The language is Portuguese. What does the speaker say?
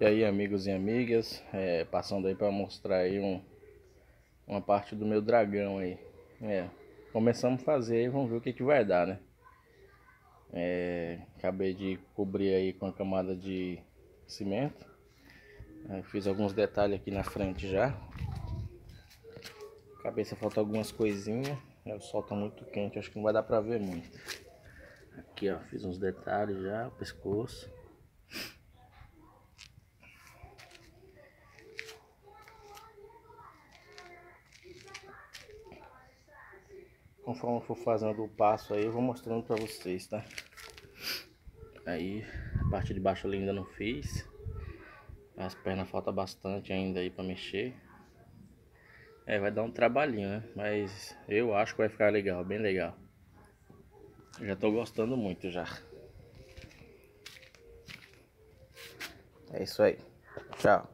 E aí amigos e amigas, é, passando aí para mostrar aí um, uma parte do meu dragão aí. É, começamos a fazer aí, vamos ver o que, que vai dar, né? É, acabei de cobrir aí com a camada de cimento. É, fiz alguns detalhes aqui na frente já. Cabeça falta algumas coisinhas. É, o sol tá muito quente, acho que não vai dar pra ver muito. Aqui ó, fiz uns detalhes já, o pescoço. Conforme for fazendo o passo aí, eu vou mostrando pra vocês, tá? Aí, a parte de baixo eu ainda não fiz. As pernas falta bastante ainda aí pra mexer. É, vai dar um trabalhinho, né? Mas eu acho que vai ficar legal, bem legal. Já tô gostando muito já. É isso aí. Tchau.